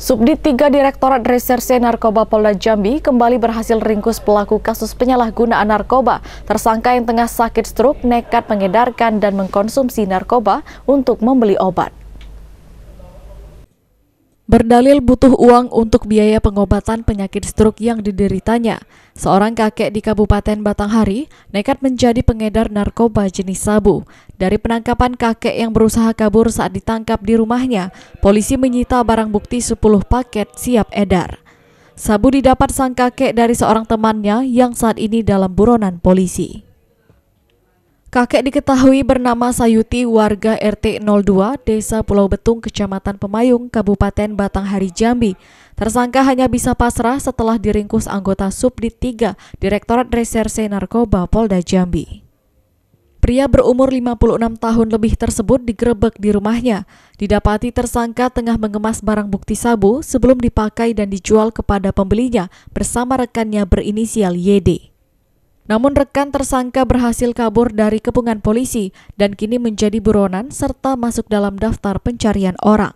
Subdit 3 Direktorat Reserse Narkoba Polda Jambi kembali berhasil ringkus pelaku kasus penyalahgunaan narkoba. Tersangka yang tengah sakit stroke nekat mengedarkan dan mengkonsumsi narkoba untuk membeli obat. Berdalil butuh uang untuk biaya pengobatan penyakit stroke yang dideritanya, seorang kakek di Kabupaten Batanghari nekat menjadi pengedar narkoba jenis sabu. Dari penangkapan kakek yang berusaha kabur saat ditangkap di rumahnya, polisi menyita barang bukti 10 paket siap edar. Sabu didapat sang kakek dari seorang temannya yang saat ini dalam buronan polisi. Kakek diketahui bernama Sayuti warga RT 02 Desa Pulau Betung Kecamatan Pemayung Kabupaten Batanghari Jambi. Tersangka hanya bisa pasrah setelah diringkus anggota Subdit 3 Direktorat Reserse Narkoba Polda Jambi. Pria berumur 56 tahun lebih tersebut digerebek di rumahnya. Didapati tersangka tengah mengemas barang bukti sabu sebelum dipakai dan dijual kepada pembelinya bersama rekannya berinisial YD. Namun rekan tersangka berhasil kabur dari kepungan polisi dan kini menjadi buronan serta masuk dalam daftar pencarian orang.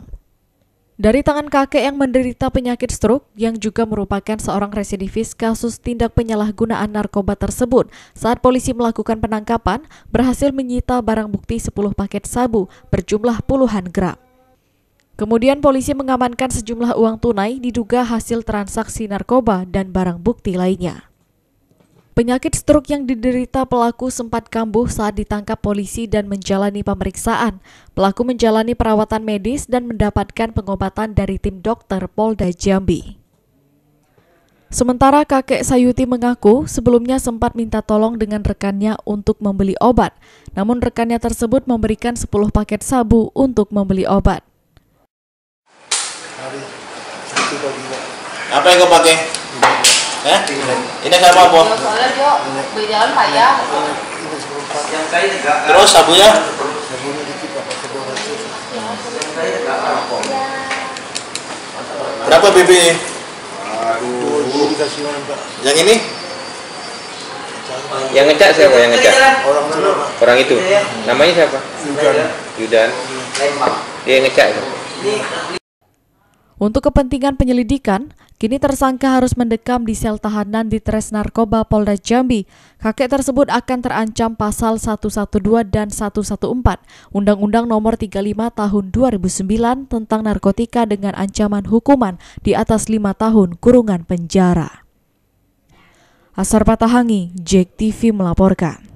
Dari tangan kakek yang menderita penyakit stroke yang juga merupakan seorang residivis kasus tindak penyalahgunaan narkoba tersebut, saat polisi melakukan penangkapan, berhasil menyita barang bukti 10 paket sabu berjumlah puluhan gram. Kemudian polisi mengamankan sejumlah uang tunai diduga hasil transaksi narkoba dan barang bukti lainnya. Penyakit stroke yang diderita pelaku sempat kambuh saat ditangkap polisi dan menjalani pemeriksaan. Pelaku menjalani perawatan medis dan mendapatkan pengobatan dari tim dokter Polda Jambi. Sementara kakek Sayuti mengaku sebelumnya sempat minta tolong dengan rekannya untuk membeli obat, namun rekannya tersebut memberikan 10 paket sabu untuk membeli obat. Apa yang kau pakai? Eh? Ini sama apa? Soalnya dia berjalan payah. Terus sabunya? Berapa BB? Aduh, Yang ini? Yang ngecak siapa yang ngecak? orang? Orang itu. Namanya siapa? Yudan. Yudan. Dia yang ngecak. Untuk kepentingan penyelidikan, kini tersangka harus mendekam di sel tahanan di Tres Narkoba Polda Jambi. Kakek tersebut akan terancam pasal 112 dan 114 Undang-Undang Nomor 35 Tahun 2009 tentang narkotika dengan ancaman hukuman di atas lima tahun kurungan penjara. Asar Patahangi, JEK TV melaporkan.